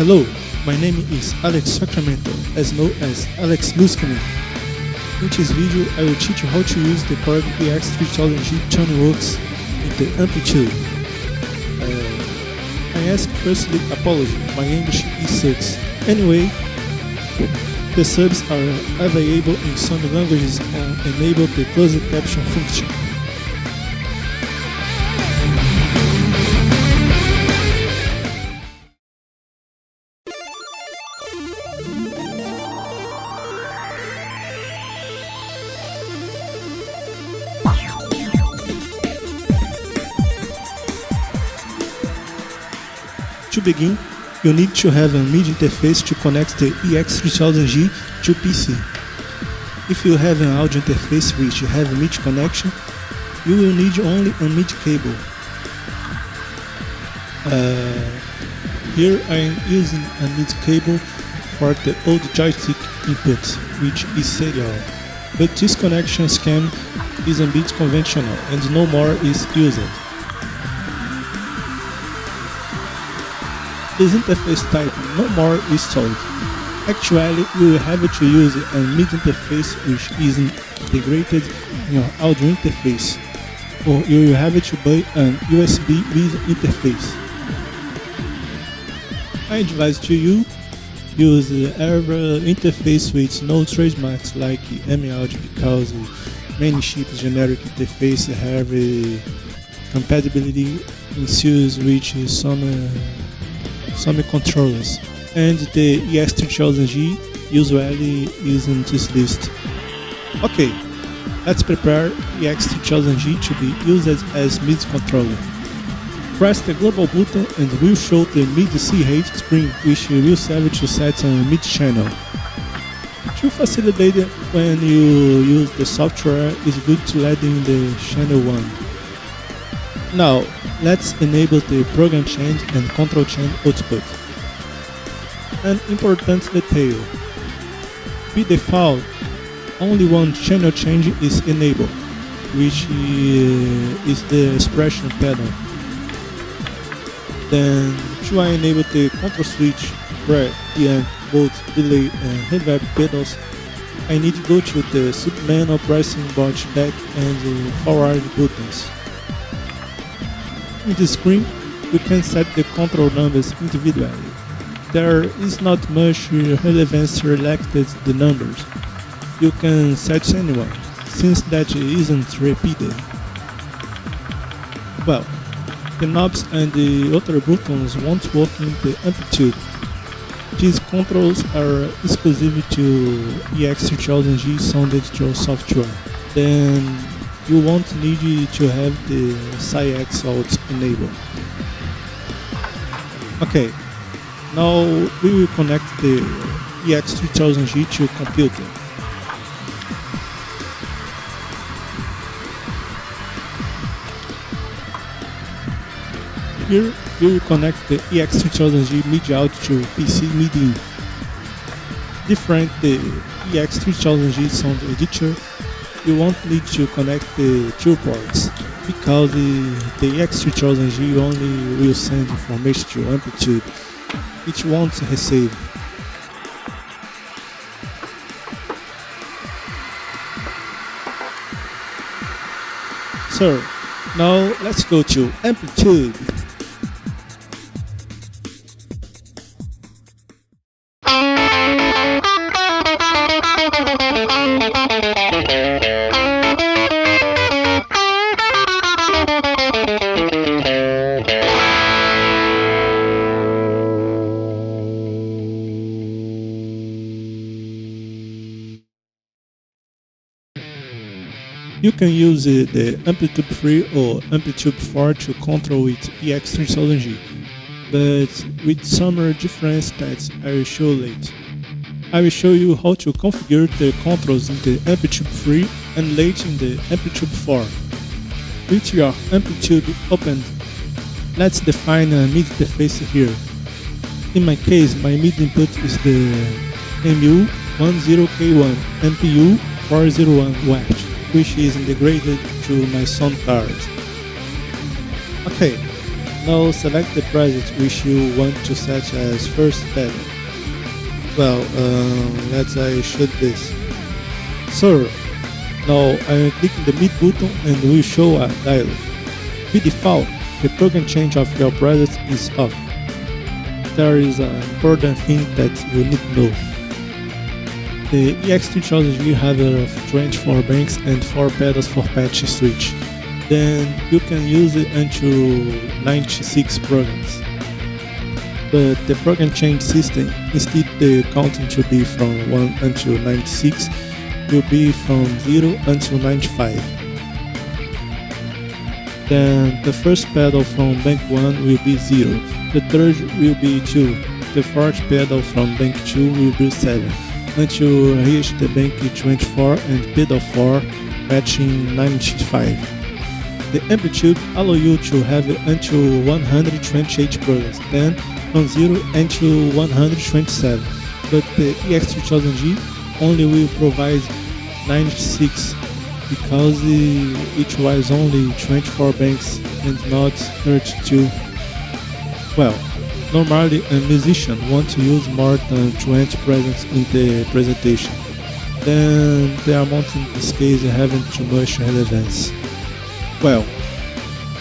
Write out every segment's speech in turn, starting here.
Hello, my name is Alex Sacramento, as known as Alex Musicman. In this video, I will teach you how to use the Korg AX3000G tuning works in the Amplitube. Uh, I ask firstly apology, my English is sucks. Anyway, the subs are available in some languages and enable the closed caption function. To begin, you need to have a MIDI interface to connect the AX3000G to PC. If you have an audio interface which have MIDI connection, you will need only a MIDI cable. Uh, here I am using a MIDI cable for the old joystick input, which is serial. But this connection scheme is a bit conventional and no more is used. This interface type no more is sold. Actually, you will have to use a MIDI interface which is integrated in your audio interface, or you will have to buy an USB with interface. I advise to you use every interface with no trademarks like M-Audio because many cheap generic interfaces have compatibility issues with some uh, some controllers, and the AX3000G usually is in this list. Okay, let's prepare AX3000G to be used as MIDI controller. Press the global button and will show the MIDI C8 screen which will serve to set a MIDI channel. To facilitate when you use the software, it's good to add in the channel 1. Now, let's enable the program change and control change output. An important detail. By default, only one channel change is enabled, which is the expression pedal. Then, to enable the control switch, pre, and both delay and reverb pedals, I need to go to the submenu pressing both back and forward buttons. In the screen, you can set the control numbers individually. There is not much relevance related to the numbers. You can set anyone, since that isn't repeated. Well, the knobs and the other buttons won't work in the Amplitube. These controls are exclusive to AX3000G Sound Editor software. Then you won't need to have the SysEx out enabled. Okay, now we will connect the AX3000G to computer. Here we will connect the AX3000G MIDI out to PC MIDI. Different the AX3000G sound editor, you won't need to connect the two ports because the, the AX3000G only will send information to Amplitube. It won't receive. So, now let's go to Amplitube. You can use the Amplitube 3 or Amplitube 4 to control with AX3000G, but with some difference that I will show later. I will show you how to configure the controls in the Amplitube 3 and later in the Amplitube 4. With your Amplitube opened, let's define a MIDI interface here. In my case, my MIDI input is the MU10K1 MPU 401 watch which is integrated to my sound card. Okay, Now select the preset which you want to set as first pedal. Well, um, let's say shoot this. Sir, now I am clicking the mid button and will show a dialog. By default, the program change of your preset is off. There is an important thing that you need to know. The AX3000G have 24 banks and 4 pedals for patch switch then you can use it until 96 programs. But the program change system, instead the counting to be from 1 until 96, will be from 0 until 95. Then the first pedal from bank 1 will be 0, the third will be 2, the fourth pedal from bank 2 will be 7, until you reach the bank 24 and pedal 4 matching 95. The Amplitube allow you to have until 128 programs, then from 0 until 127, but the AX3000G only will provide 96 because it was only 24 banks and not 32. Well, normally a musician wants to use more than 20 presents in the presentation, then the amount in this case having too much relevance. Well,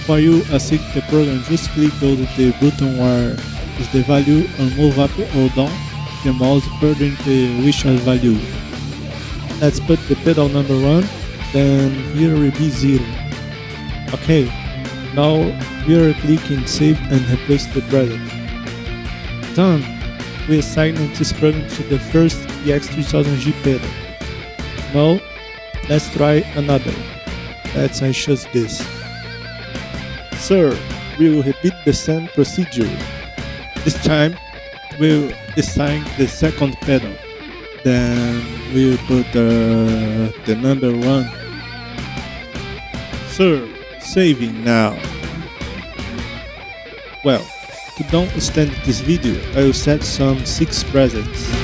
for you exit the program, just click on the button where is the value and move up or down the mouse according to which value. Let's put the pedal number 1, then here will be 0. Okay, now we are clicking save and replace the preset. Done! We assigned this program to the first AX3000G pedal. Now, let's try another. Let's choose this. Sir, we will repeat the same procedure. This time, we'll assign the second pedal. Then we'll put uh, the number one. Sir, saving now. Well, don't extend this video, I will set some 6 presets.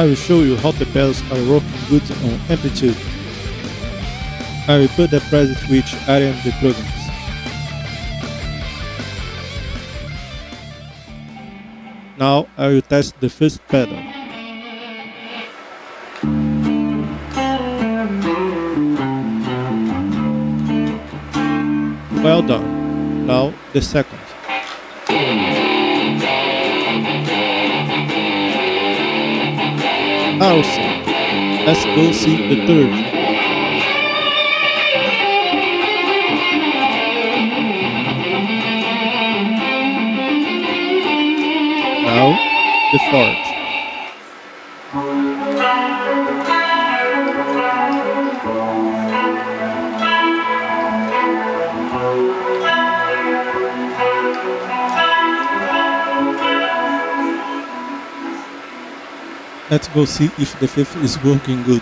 I will show you how the pedals are working good on Amplitube. I will put the preset which area the programs. Now I will test the first pedal. Well done. Now the second. Awesome. Let's go see the third. Now, the fourth. Let's go see if the fifth is working good.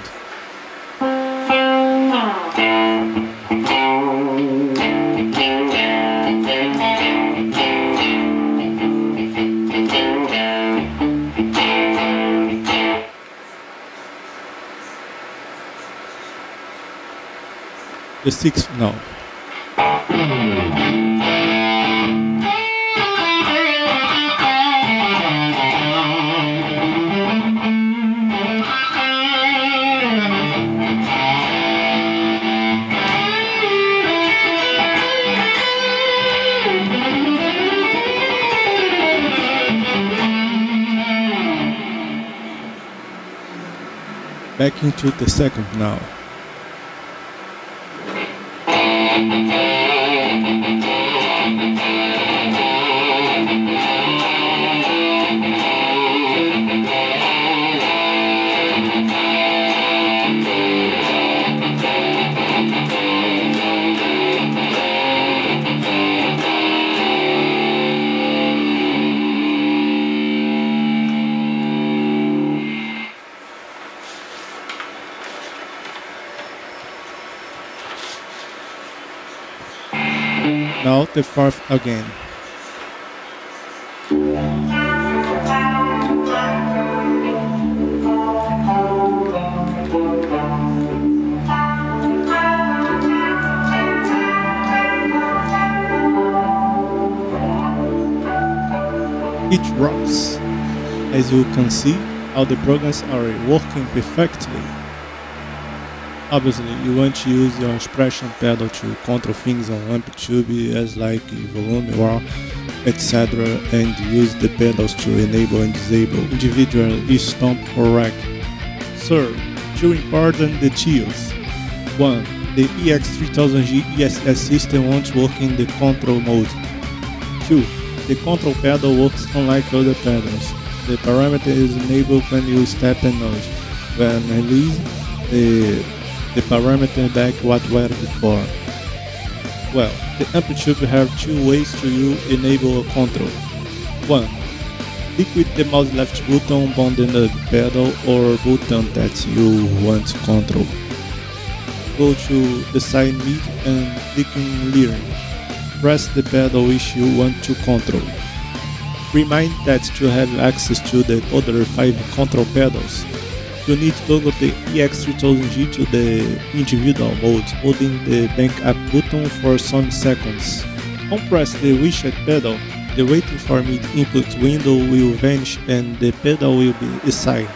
The sixth now. Back into the second now. The fourth again. It rocks. As you can see, all the programs are working perfectly. Obviously, you want to use your expression pedal to control things on Amplitube as like volume or etc. and use the pedals to enable and disable individual stomp or rack. Sir, two important details. 1. The AX3000G ESS system won't work in the control mode. 2. The control pedal works unlike other pedals. The parameter is enabled when you step and nudge. When released, the, the parameter back what were before. Well, the Amplitube have two ways to you enable a control. 1. Click with the mouse left button on the pedal or button that you want to control. Go to the side mid and click in Learn press the pedal which you want to control. Remind that to have access to the other 5 control pedals, you need to toggle the AX3000G to the individual mode, holding the bank up button for some seconds. Compress the widget pedal, the waiting for mid input window will vanish and the pedal will be assigned.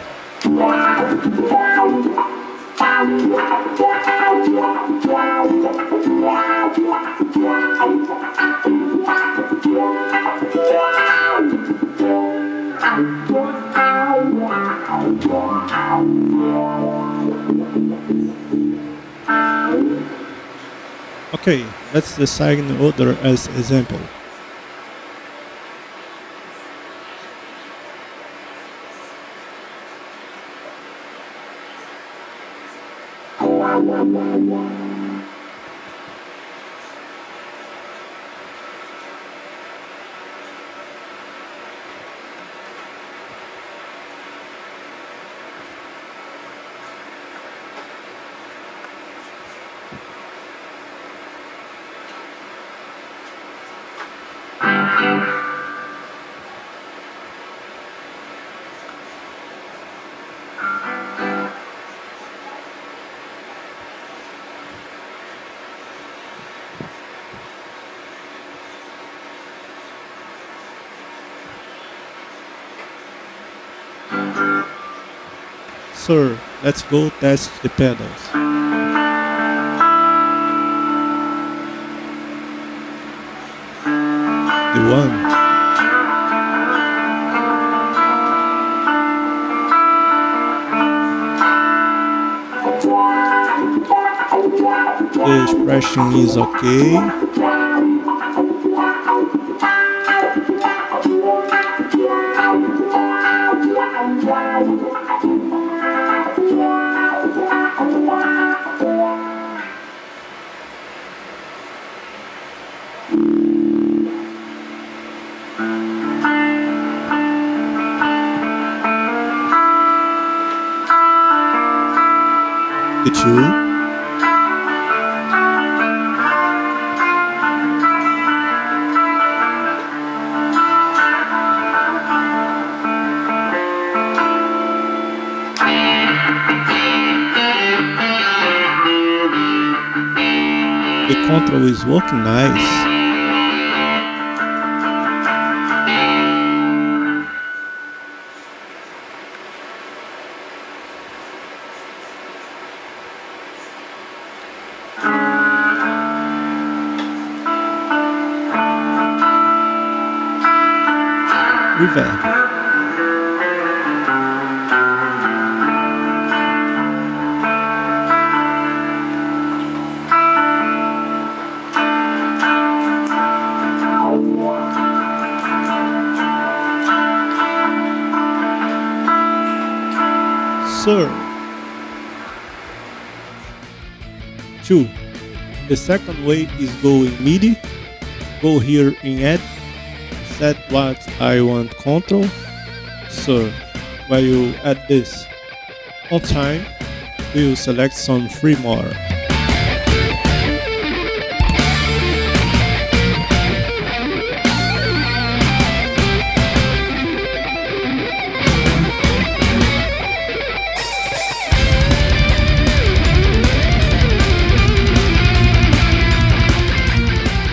Okay, let's in order as example. Sir, let's go test the pedals. The one. The expression is okay. The control is working nice. 2. The second way is going MIDI, go here in Add, set what I want control, so while you add this, on time, we'll select some free more.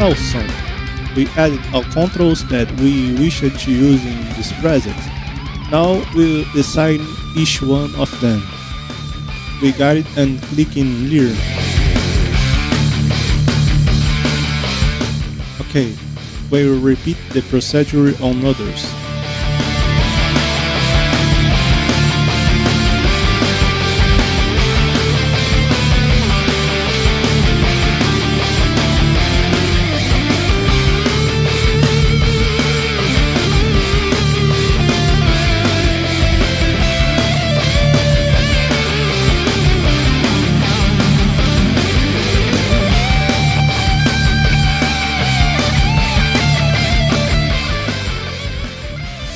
Also, we added all controls that we wish to use in this project. Now we'll assign each one of them. We got it and click in Learn. Okay, we'll repeat the procedure on others.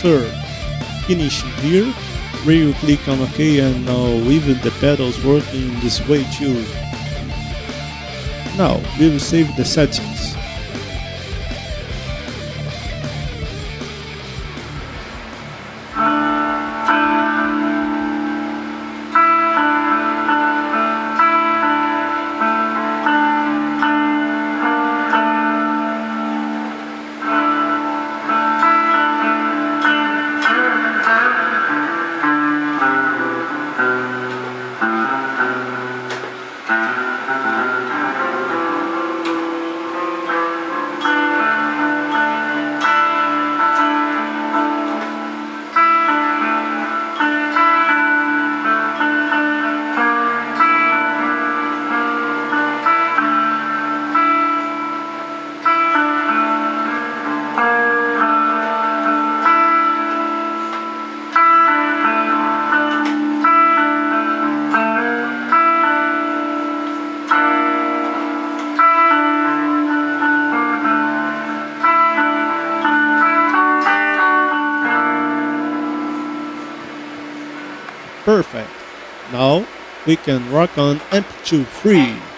Third, finishing here, we will click on OK and now even the pedals working this way too. Now we will save the settings. We can rock on Amplitube free.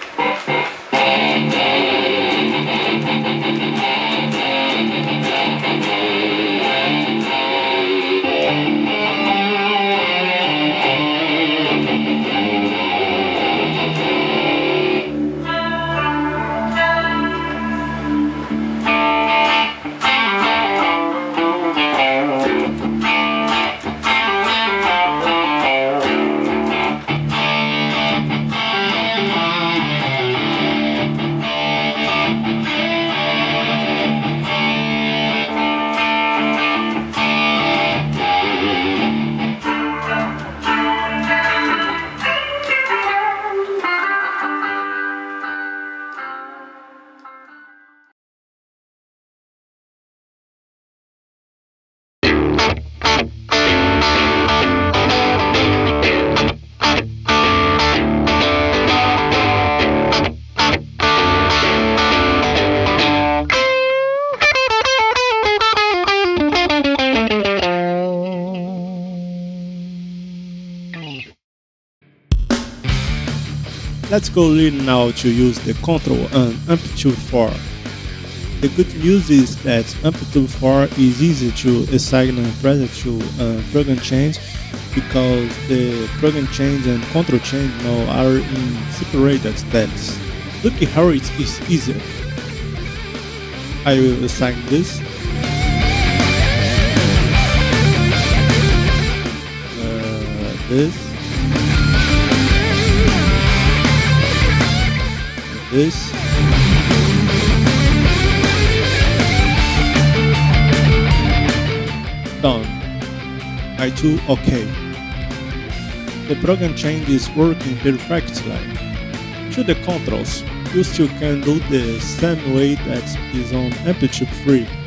Let's go learn now to use the control and Amplitube 4. The good news is that Amplitube 4 is easy to assign and preset to a program change because the program change and control change now are in separated steps. Look how it is easier. I will assign this. Uh, this. This. Done. I do OK. The program change is working perfectly. To the controls, you still can do the same way that is on Amplitube free.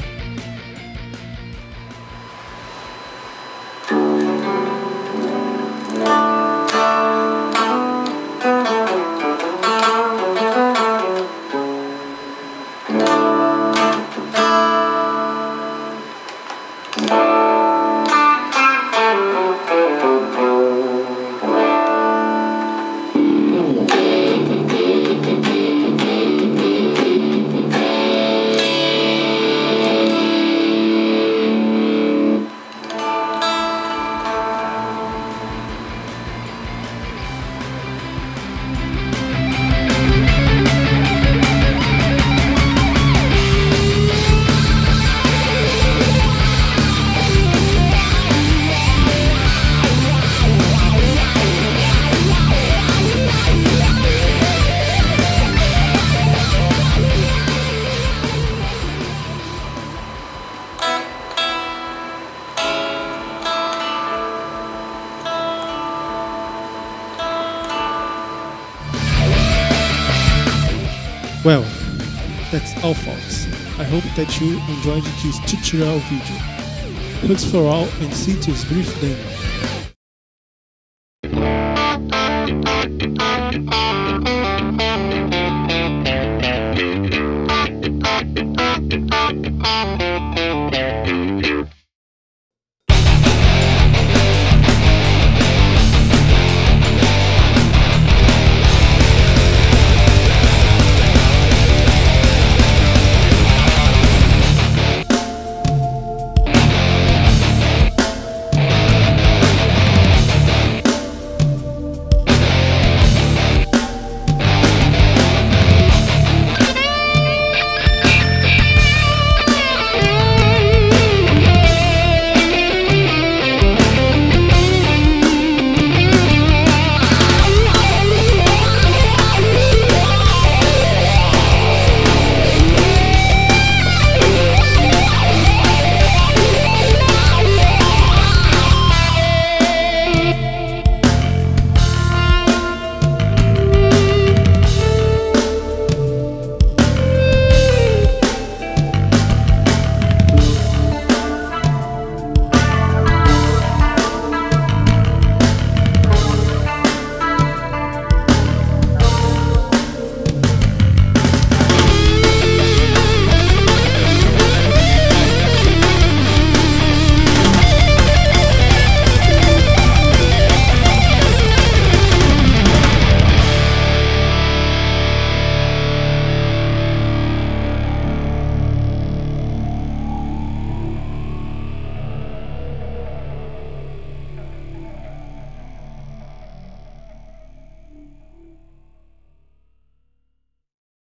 Well, that's all folks. I hope that you enjoyed this tutorial video. Hugs for all and see you brief demo.